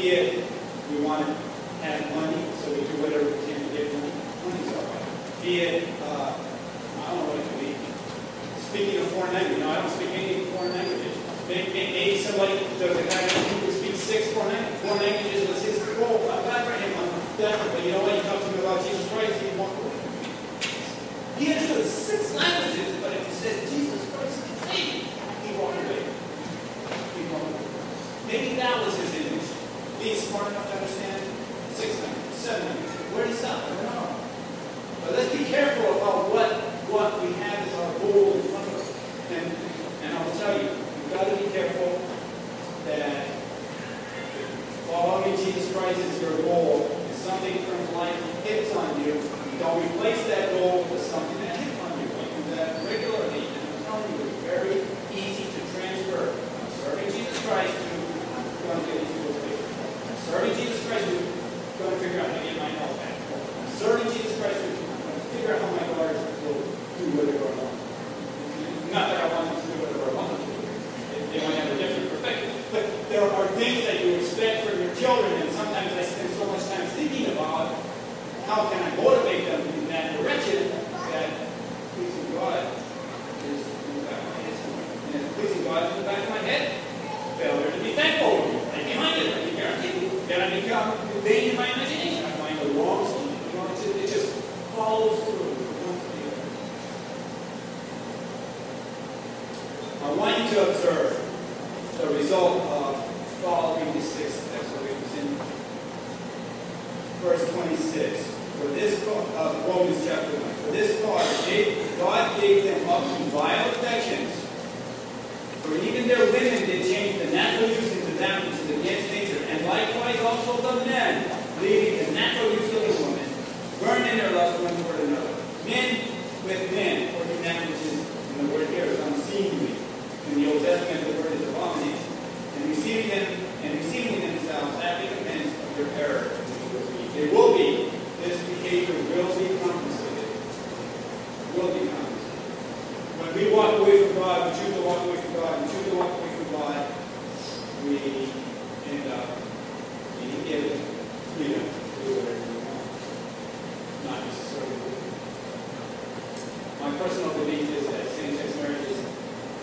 Be it we want to have money, so we do whatever we can to get money. Money's all right. Be it, uh, I don't know what it could be. Speaking of foreign language, no, I don't speak any foreign languages. Maybe, maybe somebody, there's a guy who speaks six foreign languages, foreign languages, let's his role. I'm glad for him. I'm definitely, you know what? You talk to me about Jesus Christ, he walk away. He understood six languages, but if he said Jesus Christ can save you, he walked away. He walked away. Maybe that was his image. Being smart enough to understand six languages, seven languages. Where did he stop? I don't know. But let's be careful about what, what we have as our goal in front of us. And, and I will tell you, you've got to be careful that following Jesus Christ is your goal, and something from life hits on you, you don't replace that goal with something that hits on you. I do that regularly, and I'm telling you, it's very easy to transfer from serving Jesus Christ to I'm going to get into those things. I'm serving Jesus Christ to going to figure out how to get my health back. I'm serving Jesus Christ to I'm going to figure out how my daughters will do whatever I want. Not that I want them to do whatever I want them to do. They, they might have a different perspective. But there are things that you expect from your children, and sometimes I spend so much time thinking about how can I motivate them in that direction that pleasing God is in the back of my head somewhere. And if pleasing God is in the back of my head, failure to be thankful will be right behind it, I can guarantee you. Then I become vain in my imagination. I find the wrong solution. You know, it just, it just follows through. from one to the other. I want you to observe the result of following the six declarations in verse 26. For this uh, Romans chapter 1. For this they- God gave them up to vile affections. For even their women did change the natural use into that which is against nature. And likewise also the men, leaving the natural use of the woman, burned in their lust one toward another. Men with men, or that which is, in the word here is unseemly. In the Old Testament, the word is abomination. And receiving them, and receiving themselves after the offense of their error. They will be, this behavior will be compensated. Will be compensated. We walk away from God, we choose to walk away from God, we choose to walk away from God, we end up being given freedom to do whatever we want. Not necessarily. My personal belief is that same-sex marriage is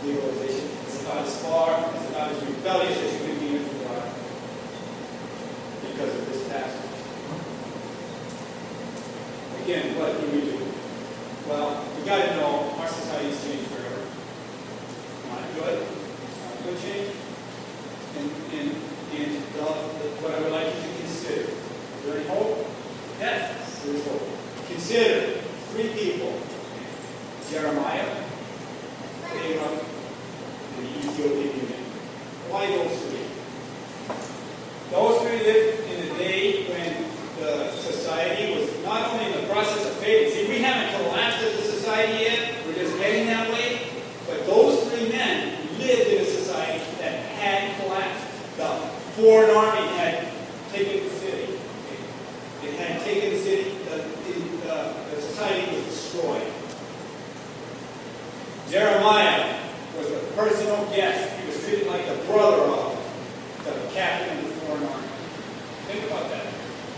legalization. It's about as far, it's about as rebellious as you can be into God because of this passage. Again, what do we do? Well, we got to know our society has changed forever. Not good. It's not a good change. And, and, and the, what I would like you to consider. Is there any hope? Yes, there is hope. Consider three people. Jeremiah, Baruch, and the Ethiopian man. Why those three? Those three lived in a day when the society was not only in the process of fading. See, we haven't collapsed as a society yet. We're just getting that way. But those three men lived in a society that had collapsed. The foreign army had taken the city. It had taken the city. The, the, society was destroyed. Jeremiah was a personal guest. He was treated like the brother of the captain of the foreign army. Think about that.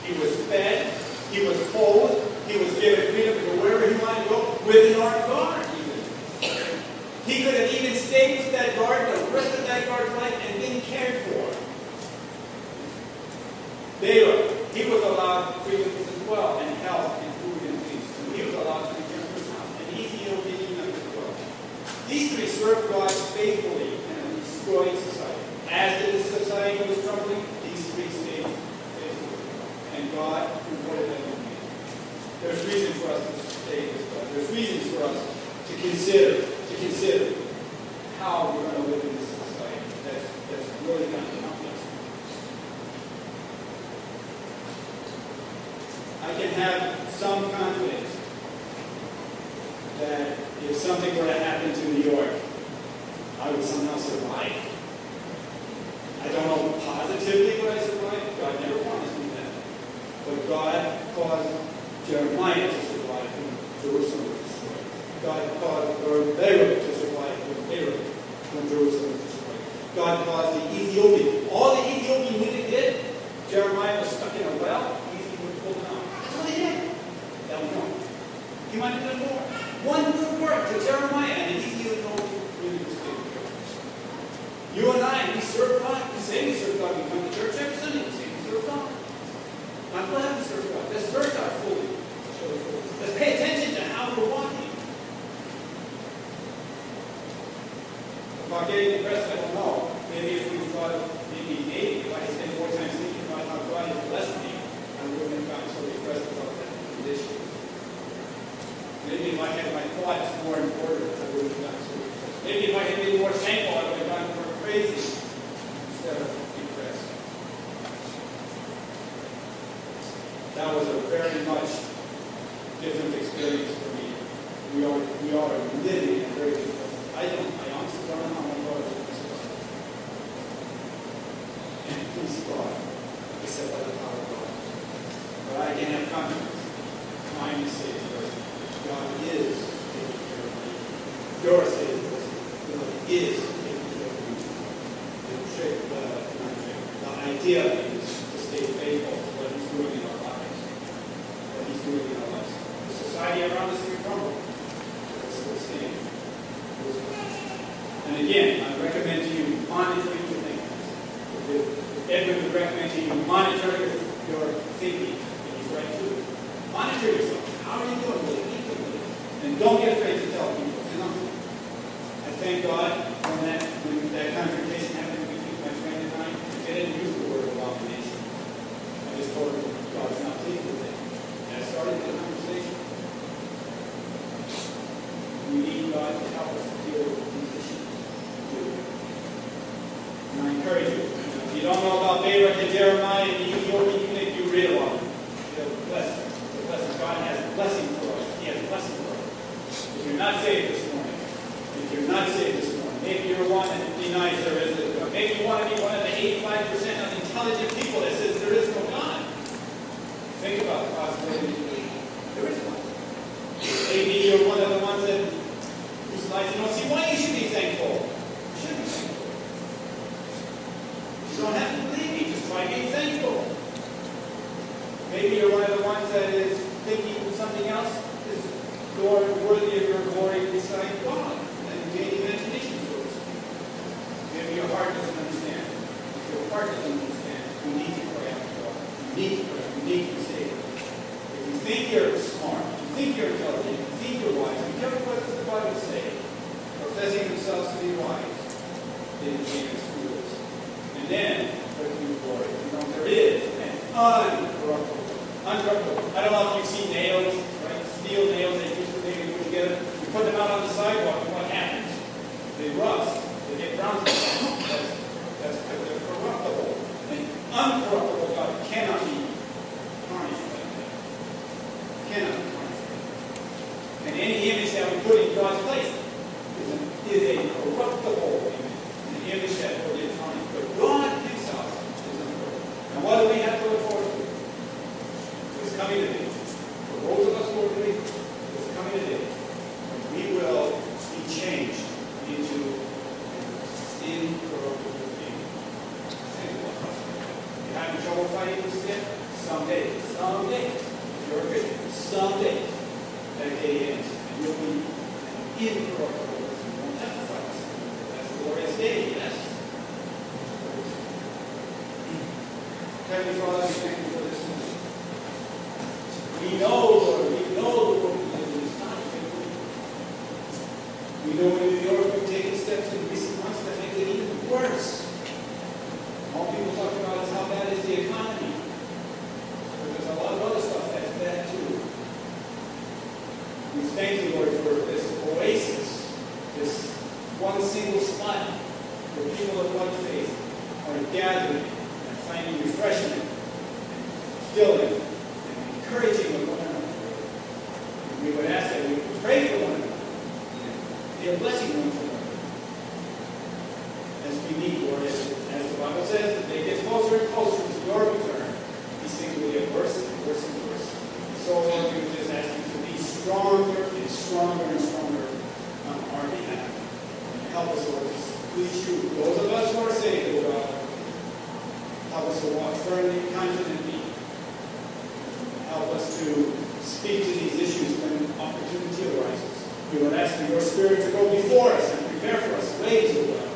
He was fed, he was clothed, he was given freedom to go wherever he wanted to go with an armed guard. Even. He could have even stayed with that guard the rest of that guard's life and been cared for. Baruch, he was allowed freedoms as well, and health and food and peace. So he was allowed to return to his house, and Ethiopian eunuch as well. These three served God faithfully in a destroyed society. As the society was troubling, these three stayed faithful. And God rewarded them in the end. There's reason for us to stay with God. There's reasons for us to consider, to consider how we're going to live in this society. That's, that's really going to help us. I can have some confidence that if something were to happen to New York, I would somehow survive. I don't know positively would I survive. God never promised me that. But God caused Jeremiah to Jerusalem was. God to survive when Baruch when Jerusalem was destroyed. God caused the Ethiopian. All the Ethiopian eunuch did, Jeremiah was stuck in a well, easy would pull him out. That's all he did. That was one. He might have done more. One good work to Jeremiah, and the Ethiopian really was taken care of. You and I, we serve God. We say we serve God. We come to church every Sunday. We say we serve God. I'm glad we serve God. Let's serve God fully. Let's pay attention to how we're walking. About getting depressed, I don't know. Maybe if we thought, maybe, maybe if I had spent more time thinking about how God has blessed me, I wouldn't have gotten so depressed about that condition. Maybe if I had my thoughts more order, I wouldn't have gotten so. Maybe if I had been more thankful, I would have gotten more crazy instead of depressed. That was a very much different experience for me. We are, we are living in a very different I don't, I honestly don't know how my to survive. And please God, except by the power of God. But I can have confidence. Is saved person. God is taking care of me. You're a saved person. God is taking care of you. The trick, the, uh, not trick, the idea is to stay faithful to what He's doing in our lives. What He's doing in our lives. The society around us crumble. but it's still standing. And again, I recommend to you monitoring your thinking. Edwin would recommend to you monitor your, thinking, and he's right too. Monitor yourself. How are you doing it? It. And don't be afraid to tell people. Thank God when that when that confrontation happened between my friend and I. I didn't use the word abomination. I just told him God's not pleased with it. And I started the conversation. We need God to help us deal with these issues. And I encourage you, if you don't know about Baruch and Jeremiah and the Ethiopian eunuch, you read about them. Blessing. A blessing. God has a blessing for us. He has a blessing for us. If you're not saved you're not saved this morning, maybe you're one that denies there is a God. Maybe you want to be one of the 85% of intelligent people that says there is no God. Think about the possibility. There is one. Maybe you're one of the ones that whose life you don't see why you should be thankful. You should be thankful. You don't have to believe me, just try being thankful. Maybe you're one of the ones that is thinking something else is Lord worthy of your glory beside God. And you gain imagination for it. Maybe your heart doesn't understand. If your heart doesn't understand, you need to pray out to God. You need be saved. If you think you're smart, if you think you're intelligent, if you think you're wise, be careful what does the Bible say. Professing themselves to be wise, they became as fools. And then, to glory. You know, there is an uncorruptible. Uncorruptible. I don't know if you've seen nails, right? Steel nails they used to put together. You put them out on the sidewalk, and what happens? They rust. They get brown. That's, that's because they're corruptible. An uncorruptible God cannot be tarnished like that. Cannot be tarnished. And any that put in God's place is is a corruptible image. An image that will get tarnished. But God himself is uncorruptible. And what do we have to look forward to? It's coming today. For those of us who are believers, it's coming today. when We will be changed into an incorruptible being. Think about it. You're having trouble fighting with sin? Someday, someday, if you're a Christian, someday that day ends and you'll be an incorruptible person. You won't have to fight with sin. That's the glorious day, yes? Heavenly Father, we thank you for this morning. We know, Lord, we know the world we live in is not good. We know in New York we've taken steps in recent months that make it even worse. All people talk about is how bad is the economy. But there's a lot of other stuff that's bad too. We thank you, Lord, for this oasis, this one one single spot where people of one faith are gathering and finding refreshment, filling, and encouraging of one another. And we would ask that we would pray for one another, be a blessing one to another. As we meet, Lord, as, as the Bible says, that they get closer and closer to your return, these things will get worse and worse and worse. So, Lord, we would just ask you to be stronger and stronger and stronger on our behalf. And help us, Please you. Those of us who are saved, O God, help us to walk firmly, confidently. Help us to speak to these issues when opportunity arises. We would ask for your Spirit to go before us and prepare for us ways, O God,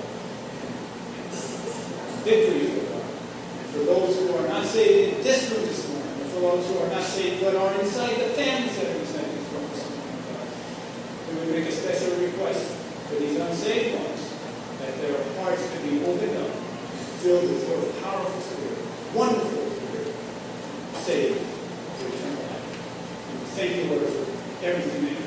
victories, O God. And for those who are not saved in this room this morning, and for those who are not saved but are inside the families that are inside this room this morning, God, we would make a special request for these unsaved ones that their hearts could be opened up, filled with your powerful Spirit, wonderful Spirit, saved to eternal life. And thank you, Lord, for everything